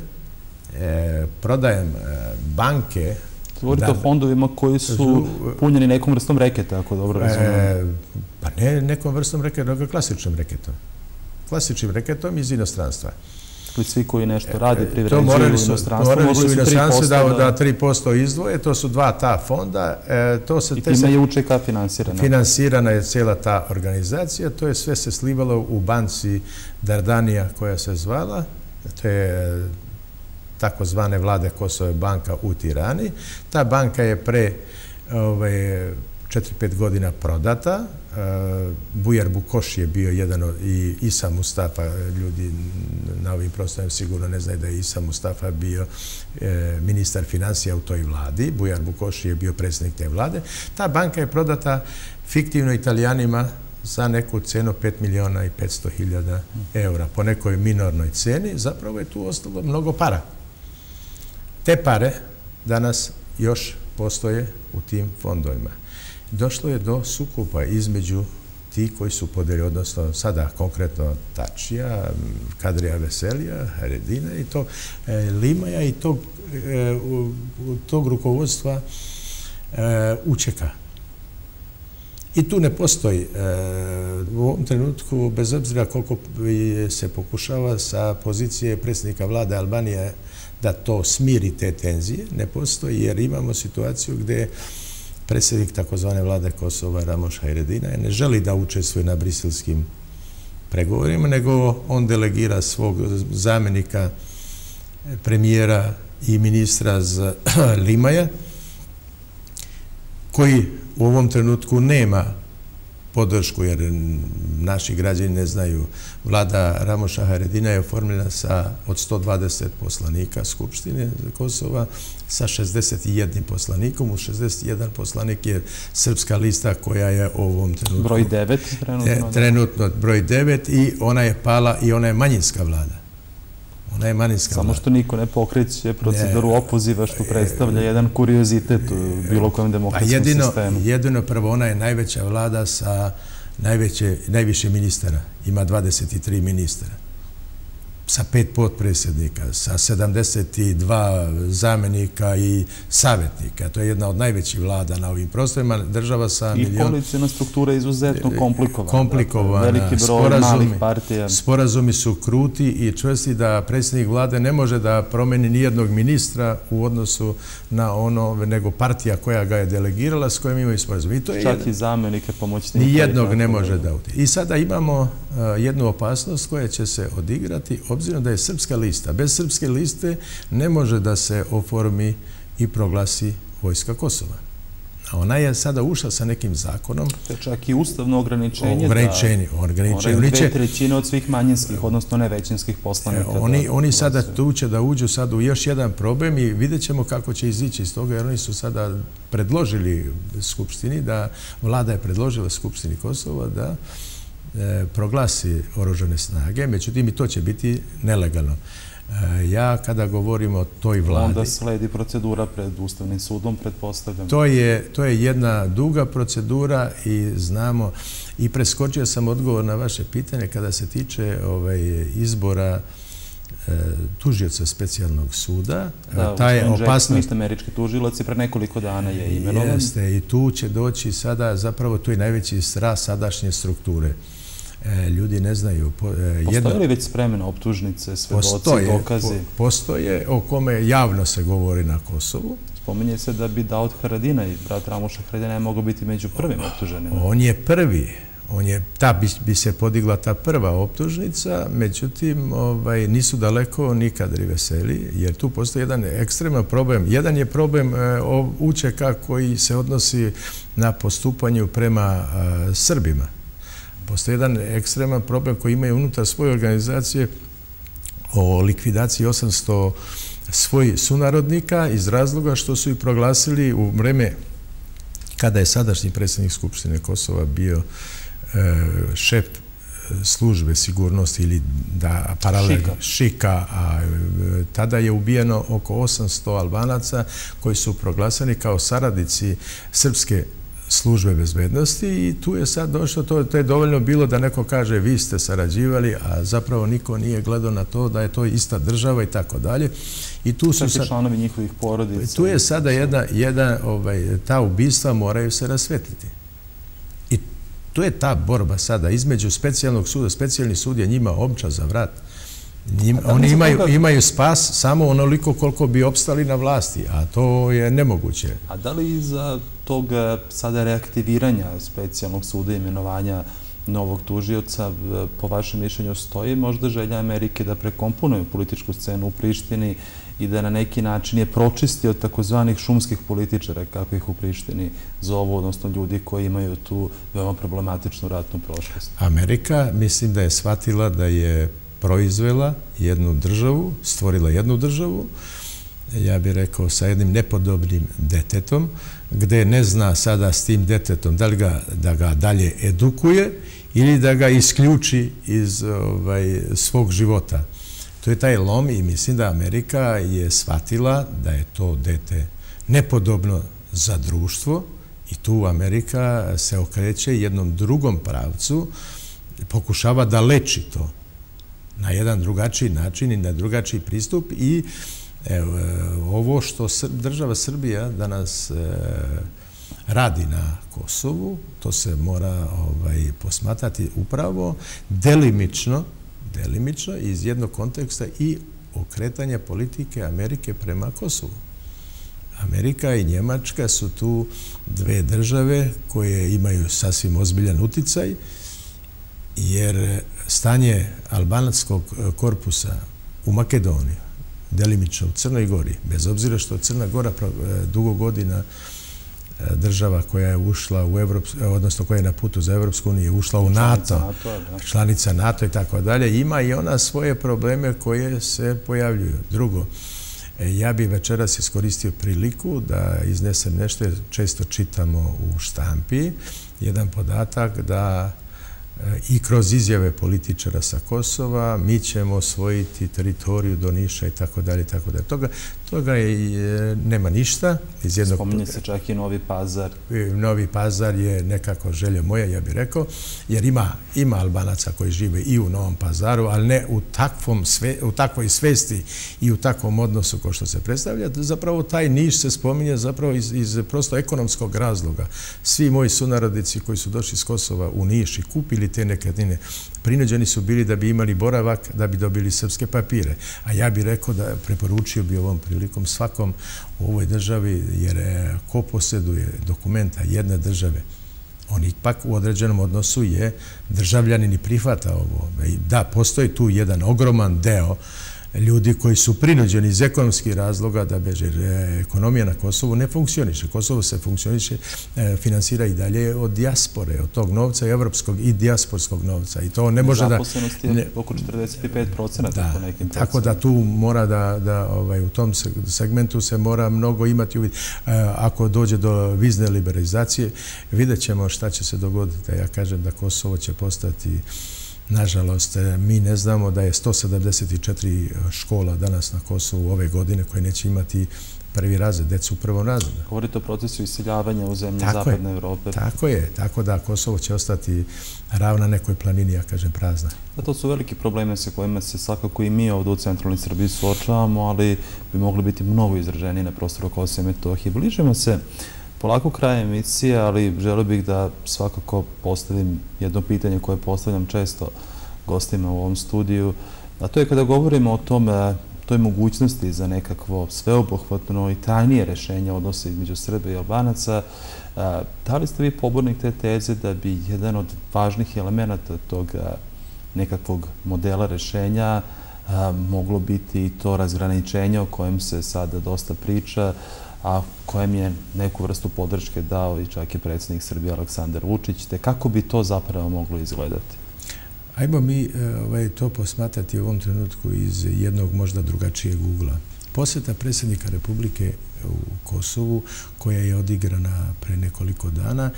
E, prodajem e, banke Govorite o fondovima koji su punjeni nekom vrstom reketa, ako dobro razumijem. Pa ne nekom vrstom reketa, nego klasičnom reketom. Klasičnim reketom iz inostranstva. Dakle, svi koji nešto radi, privređuju u inostranstvu, morali su inostranstvu da 3% izdvoje, to su dva ta fonda. I time je UČK finansirana. Finansirana je cijela ta organizacija, to je sve se slivalo u banci Dardanija koja se zvala, to je takozvane vlade Kosove banka u Tirani. Ta banka je pre 4-5 ovaj, godina prodata. E, Bujar Bukoš je bio jedan i Isa Mustafa, ljudi na ovim prostorima sigurno ne znaju da je Isa Mustafa bio e, ministar financija u toj vladi. Bujar Bukoš je bio predsjednik te vlade. Ta banka je prodata fiktivno italijanima za neku cenu 5 miliona i 500 hiljada eura po nekoj minornoj ceni. Zapravo je tu ostalo mnogo para. Te pare danas još postoje u tim fondovima. Došlo je do sukupa između ti koji su podeli, odnosno sada konkretno Tačija, Kadrija Veselija, Redina i to e, Limaja i tog, e, tog rukovodstva e, učeka. I tu ne postoji e, u ovom trenutku, bez obzira koliko se pokušava sa pozicije predsjednika vlade Albanije da to smiri te tenzije, ne postoji jer imamo situaciju gde predsjednik takozvane vlade Kosova Ramoš Hajredina ne želi da učestvuje na briselskim pregovorima, nego on delegira svog zamenika e, premijera i ministra za [CLEARS THROAT] Limaja, koji u ovom trenutku nema podršku, jer naši građani ne znaju. Vlada Ramoša Haredina je oformljena sa od 120 poslanika Skupštine Kosova sa 61 poslanikom. U 61 poslanik je srpska lista koja je u ovom trenutku... Broj 9 trenutno. Trenutno broj 9 i ona je pala i ona je manjinska vlada. Ona je manjinska Samo što niko ne pokreće procedoru opoziva što predstavlja jedan kuriozitet u bilo kojem pa demokratskom sistemu. Jedino prvo, ona je najveća vlada sa najviše ministara. Ima 23 ministara sa pet potpredsjednika, sa 72 zamenika i savjetnika. To je jedna od najvećih vlada na ovim prostorima. Država sa milion... I policijna struktura je izuzetno komplikovana. Komplikovana. Veliki broj malih partija. Sporazumi su kruti i čvrsti da predsjednik vlade ne može da promeni nijednog ministra u odnosu na ono, nego partija koja ga je delegirala s kojim imaju sporazum. Čak i zamenike pomoćnika. Nijednog ne može da udi. I sada imamo jednu opasnost koja će se odigrati obzirom da je srpska lista. Bez srpske liste ne može da se oformi i proglasi vojska Kosova. A ona je sada ušla sa nekim zakonom. To je čak i ustavno ograničenje. Ograničenje. Ograničenje. Dve trećine od svih manjinskih, odnosno nevećinskih poslanika. Oni, oni sada tu će da uđu sad u još jedan problem i vidjet ćemo kako će izići iz toga, jer oni su sada predložili Skupštini, da vlada je predložila Skupštini Kosova da E, proglasi oružane snage, međutim i to će biti nelegalno. E, ja kada govorim o toj vladi... Onda sledi procedura pred Ustavnim sudom, predpostavljam. To je, to je jedna duga procedura i znamo, i preskočio sam odgovor na vaše pitanje kada se tiče ovaj, izbora e, tužioca specijalnog suda. Da, Ta je opasnost... američki tužilac i pre nekoliko dana je imenovan. Jeste, i tu će doći sada, zapravo tu je najveći stras sadašnje strukture. E, ljudi ne znaju. E, postoje li već spremene optužnice, svedoci, dokazi? Postoje, o kome javno se govori na Kosovu. Spominje se da bi Daud Haradina i brat Ramoša Haradina je mogo biti među prvim optuženima. On je prvi. On je, ta bi, se podigla ta prva optužnica, međutim ovaj, nisu daleko nikad Veseli, jer tu postoji jedan ekstreman problem. Jedan je problem e, UČK koji se odnosi na postupanju prema Srbima postoje jedan ekstreman problem koji imaju unutar svoje organizacije o likvidaciji 800 svojih sunarodnika iz razloga što su ih proglasili u vreme kada je sadašnji predsjednik Skupštine Kosova bio e, šef službe sigurnosti ili da paralelno šika, a e, tada je ubijeno oko 800 albanaca koji su proglasani kao saradnici srpske službe bezbednosti i tu je sad došlo, to, to je dovoljno bilo da neko kaže vi ste sarađivali, a zapravo niko nije gledao na to da je to ista država i tako dalje. I tu su sad, članovi njihovih porodica. Tu je sada jedna, jedna ovaj, ta ubistva moraju se rasvetliti. I to je ta borba sada između specijalnog suda. Specijalni sud je njima omča za vrat. Njim, oni imaju, imaju spas samo onoliko koliko bi opstali na vlasti, a to je nemoguće. A da li za tog eh, sada reaktiviranja specijalnog suda imenovanja novog tužioca, eh, po vašem mišljenju, stoji možda želja Amerike da prekomponuje političku scenu u Prištini i da na neki način je pročisti od takozvanih šumskih političara, kako ih u Prištini zovu, odnosno ljudi koji imaju tu veoma problematičnu ratnu prošlost? Amerika, mislim da je shvatila da je proizvela jednu državu, stvorila jednu državu, ja bih rekao sa jednim nepodobnim detetom, gde ne zna sada s tim detetom da li ga, da ga dalje edukuje ili da ga isključi iz ovaj, svog života. To je taj lom i mislim da Amerika je shvatila da je to dete nepodobno za društvo i tu Amerika se okreće jednom drugom pravcu, pokušava da leči to na jedan drugačiji način i na drugačiji pristup i evo, ovo što država Srbija danas e, radi na Kosovu, to se mora ovaj, posmatrati upravo delimično, delimično iz jednog konteksta i okretanja politike Amerike prema Kosovu. Amerika i Njemačka su tu dve države koje imaju sasvim ozbiljan uticaj, jer stanje albanskog e, korpusa u Makedoniji, delimično u Crnoj Gori, bez obzira što Crna Gora e, dugo godina e, država koja je ušla u Evropsku, odnosno koja je na putu za Evropsku uniju, ušla u NATO, članica NATO i tako dalje, ima i ona svoje probleme koje se pojavljuju. Drugo, ja bih večeras iskoristio priliku da iznesem nešto, često čitamo u štampi, jedan podatak da i kroz izjave političara sa Kosova, mi ćemo osvojiti teritoriju do Niša i tako dalje. Tako dalje. Toga, toga je, nema ništa. Iz jednog... Spominje se čak i Novi Pazar. Novi Pazar je nekako želja moja, ja bih rekao, jer ima, ima Albanaca koji žive i u Novom Pazaru, ali ne u, takvom sve, u takvoj svesti i u takvom odnosu kao što se predstavlja. Zapravo taj Niš se spominje zapravo iz, iz prosto ekonomskog razloga. Svi moji sunarodici koji su došli iz Kosova u Niš i kupili te nekretnine. Prinuđeni su bili da bi imali boravak, da bi dobili srpske papire. A ja bih rekao da preporučio bi ovom prilikom svakom u ovoj državi, jer e, ko posjeduje dokumenta jedne države, on ipak u određenom odnosu je državljanin i prihvata ovo. Da, postoji tu jedan ogroman deo ljudi koji su prinuđeni iz ekonomskih razloga da beže. E, ekonomija na Kosovu ne funkcioniše. Kosovo se funkcioniše, e, finansira i dalje od dijaspore, od tog novca, evropskog i dijasporskog novca. I to ne može da... Zaposlenost je oko 45% da, po nekim Tako da tu mora da, da ovaj, u tom segmentu se mora mnogo imati uvid. E, ako dođe do vizne liberalizacije, vidjet ćemo šta će se dogoditi. Ja kažem da Kosovo će postati Nažalost, e, mi ne znamo da je 174 e, škola danas na Kosovu ove godine koje neće imati prvi razred, decu u prvom razredu. Govorite o procesu isiljavanja u zemlji Zapadne Evrope. Tako je, tako da Kosovo će ostati ravna nekoj planini, ja kažem, prazna. Da, to su veliki probleme sa kojima se svakako i mi ovdje u centralnoj Srbiji suočavamo, ali bi mogli biti mnogo izraženi na prostoru Kosova i Metohije. Bližimo se polako kraj emisije, ali želio bih da svakako postavim jedno pitanje koje postavljam često gostima u ovom studiju, a to je kada govorimo o tom toj mogućnosti za nekakvo sveobuhvatno i tajnije rešenje odnose između Srbe i Albanaca, da li ste vi pobornik te teze da bi jedan od važnih elemenata tog nekakvog modela rešenja moglo biti i to razgraničenje o kojem se sada dosta priča, a kojem je neku vrstu podrške dao i čak i predsjednik Srbije Aleksandar Vučić, te kako bi to zapravo moglo izgledati? Ajmo mi e, ovaj, to posmatrati u ovom trenutku iz jednog možda drugačijeg ugla. Posjeta predsjednika Republike u Kosovu, koja je odigrana pre nekoliko dana,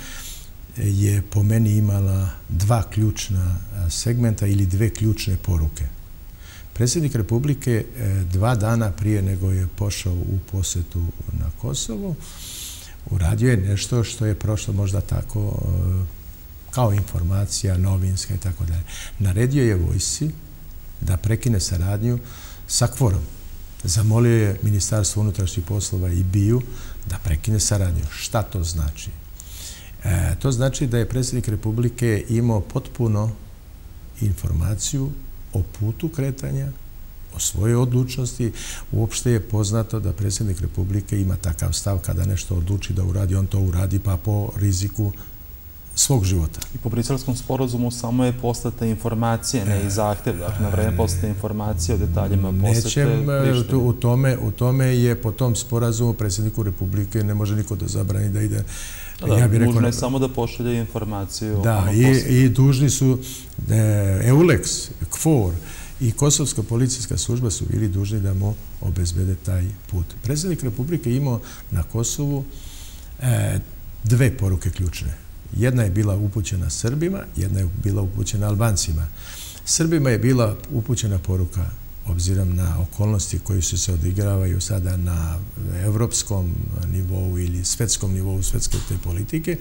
je po meni imala dva ključna segmenta ili dve ključne poruke. Predsjednik Republike eh, dva dana prije nego je pošao u posjetu na Kosovo, uradio je nešto što je prošlo možda tako eh, kao informacija, novinska i tako dalje. Naredio je vojsi da prekine saradnju sa kvorom. Zamolio je Ministarstvo unutrašnjih poslova i BIU da prekine saradnju. Šta to znači? E, to znači da je predsjednik Republike imao potpuno informaciju o putu kretanja, o svojoj odlučnosti. Uopšte je poznato da predsjednik Republike ima takav stav kada nešto odluči da uradi, on to uradi pa po riziku svog života. I po briselskom sporozumu samo je postata informacije, ne i zahtev. Dakle, na vreme postata informacije o detaljima posete Nećem, e, u tome, u tome je po tom sporazumu predsjedniku Republike ne može niko da zabrani da ide Da, ja bih rekao, je samo da pošalje informaciju. Da, i, i dužni su e, EULEX, KFOR i Kosovska policijska služba su bili dužni da mu obezbede taj put. Predsjednik Republike imao na Kosovu e, dve poruke ključne. Jedna je bila upućena Srbima, jedna je bila upućena Albancima. Srbima je bila upućena poruka obzirom na okolnosti koji su se odigravaju sada na evropskom nivou ili svetskom nivou svetske te politike,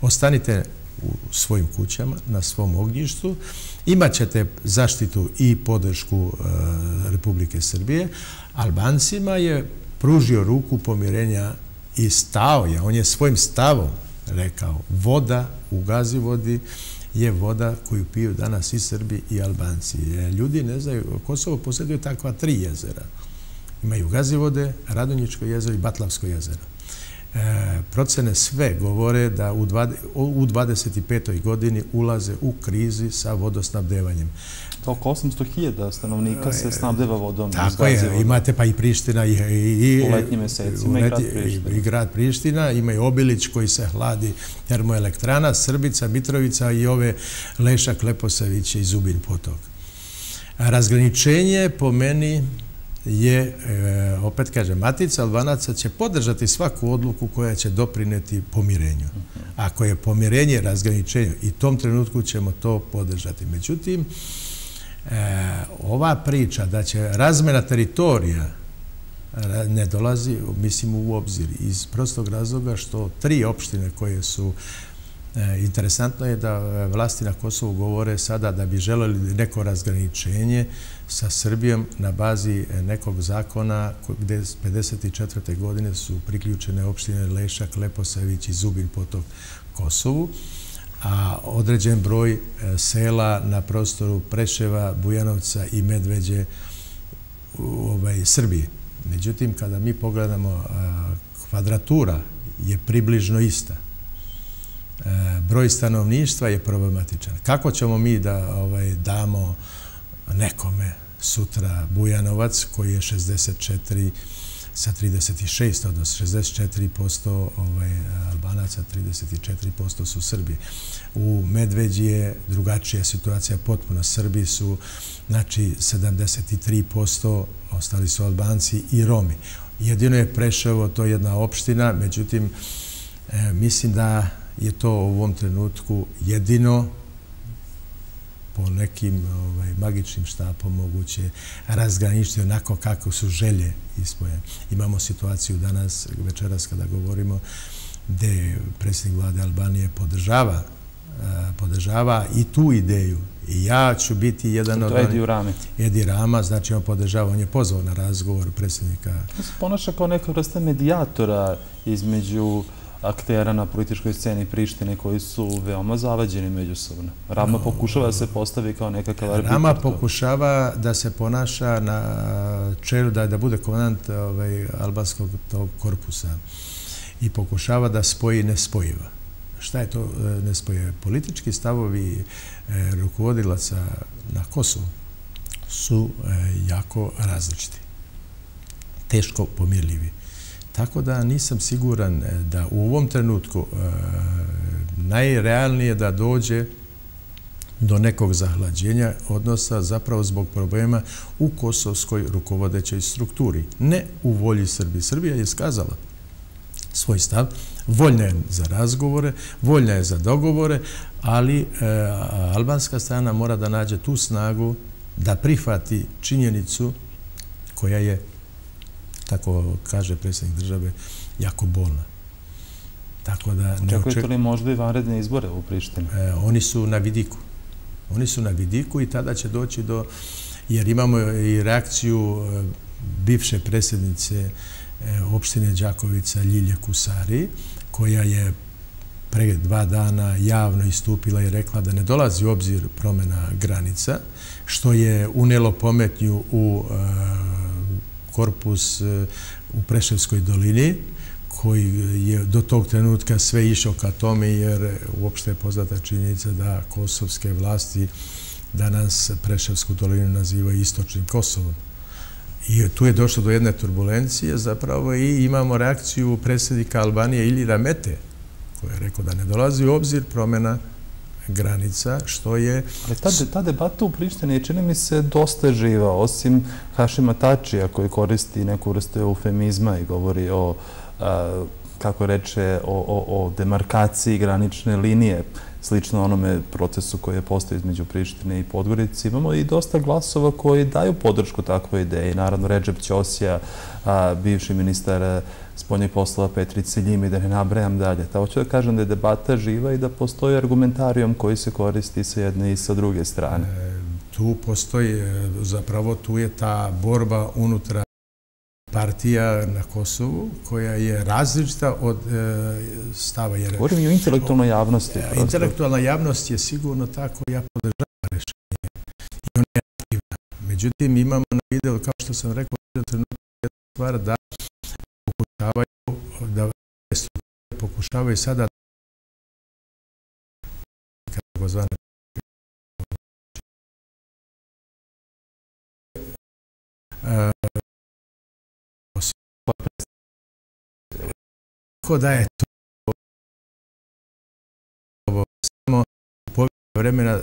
ostanite u svojim kućama, na svom ognjištu, Imaćete zaštitu i podršku e, Republike Srbije. Albancima je pružio ruku pomirenja i stao je, on je svojim stavom rekao, voda u gazivodi je voda koju piju danas i Srbi i Albanci. E, ljudi ne znaju, Kosovo posjeduje takva tri jezera. Imaju gazivode, Radonjičko jezero i Batlavsko jezero. E, procene sve govore da u 25. godini ulaze u krizi sa vodosnabdevanjem. To oko 800.000 stanovnika se snabdeva vodom. Tako je, imate pa i Priština i, u letnjim mesecima i grad Priština. I grad Priština, ima i Obilić koji se hladi termoelektrana, Srbica, Mitrovica i ove Lešak, Leposavić i Zubin potok. Razgraničenje po meni je, e, opet kaže, Matica Albanaca će podržati svaku odluku koja će doprineti pomirenju. Ako je pomirenje razgraničenje, i tom trenutku ćemo to podržati. Međutim, e, ova priča da će razmena teritorija e, ne dolazi, mislim, u obzir iz prostog razloga što tri opštine koje su E, interesantno je da e, vlasti na Kosovu govore sada da bi želeli neko razgraničenje sa Srbijom na bazi eh, nekog zakona gdje 54. godine su priključene opštine Lešak, Leposavić i Zubin potok Kosovu, a određen broj eh, sela na prostoru Preševa, Bujanovca i Medveđe u ovaj, Srbiji. Međutim, kada mi pogledamo eh, kvadratura je približno ista. E, broj stanovništva je problematičan. Kako ćemo mi da ovaj, damo nekome sutra Bujanovac koji je 64 sa 36, odnosno 64% ovaj, Albanaca, 34% su Srbi. U Medveđi je drugačija situacija, potpuno Srbi su, znači 73%, ostali su Albanci i Romi. Jedino je Preševo, to je jedna opština, međutim, e, mislim da je to u ovom trenutku jedino po nekim ovaj, magičnim štapom moguće razgraničiti onako kako su želje ispojene. Imamo situaciju danas, večeras kada govorimo, gde predsjednik vlade Albanije podržava eh, podržava i tu ideju. I ja ću biti jedan od... To je Edi Rami. Edi Rama, znači on podržava, on je pozvao na razgovor predsjednika... On se ponaša kao neka vrsta medijatora između aktera na političkoj sceni Prištine koji su veoma zavađeni međusobno. Rama pokušava da se postavi kao nekakav arbitr. Rama pokušava da se ponaša na čelu, da, da bude komandant ovaj, albanskog tog korpusa i pokušava da spoji nespojiva. Šta je to e, nespojiva? Politički stavovi e, rukovodilaca na Kosovu su e, jako različiti. Teško pomirljivi. Tako da nisam siguran e, da u ovom trenutku e, najrealnije da dođe do nekog zahlađenja odnosa zapravo zbog problema u kosovskoj rukovodećoj strukturi. Ne u volji Srbije. Srbija je skazala svoj stav. Voljna je za razgovore, voljna je za dogovore, ali e, albanska strana mora da nađe tu snagu da prihvati činjenicu koja je tako kaže predsjednik države, jako bolna. Tako da Očekujete li možda i vanredne izbore u Prištini? E, oni su na vidiku. Oni su na vidiku i tada će doći do... Jer imamo i reakciju e, bivše predsjednice opštine Đakovica Ljilje Kusari, koja je pre dva dana javno istupila i rekla da ne dolazi u obzir promjena granica, što je unelo pometnju u korpus e, u Preševskoj dolini, koji je do tog trenutka sve išao ka tome, jer uopšte je poznata činjenica da kosovske vlasti danas Preševsku dolinu nazivaju istočnim Kosovom. I tu je došlo do jedne turbulencije zapravo i imamo reakciju predsjednika Albanije ili Ramete, koji je rekao da ne dolazi u obzir promjena granica, što je... Ali ta, ta debata u Prištini je, čini mi se, dosta živa, osim Hašima Tačija koji koristi neku vrstu eufemizma i govori o kako reče, o demarkaciji granične linije, slično onome procesu koji je postao između Prištine i Podgorici. Imamo i dosta glasova koji daju podršku takvoj ideji. Naravno, Ređep Ćosija, bivši ministar spoljnih poslova Petrice Ljimi, da ne nabrajam dalje. Ta hoću da kažem da je debata živa i da postoji argumentarijom koji se koristi sa jedne i sa druge strane. E, tu postoji, e, zapravo tu je ta borba unutra partija na Kosovu koja je različita od e, stava. Jer, Govorim i o intelektualnoj javnosti. E, intelektualna javnost je sigurno tako ja podržava rešenje i ona je aktivna. Međutim, imamo na video, kao što sam rekao, trenutno je stvar da pokušavaju da pokušavaju sada kako zvane Tako da je to samo u povijek vremena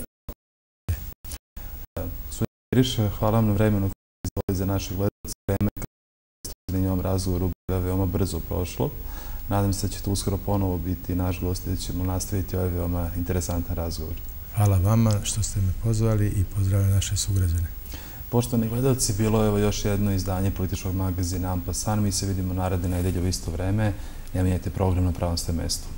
Riša, hvala vam na vremenu koji izdvojili za naše gledalce. Vreme kada ste njom razgovoru je veoma brzo prošlo. Nadam se da ćete uskoro ponovo biti naš gost i da ćemo nastaviti ovaj veoma interesantan razgovor. Hvala vama što ste me pozvali i pozdravljam naše sugrađane. Poštovani gledalci, bilo je još jedno izdanje političkog magazina Ampasan. Mi se vidimo naredne nedelje u isto vreme. Ne mijenjajte program na pravom ste mjestu.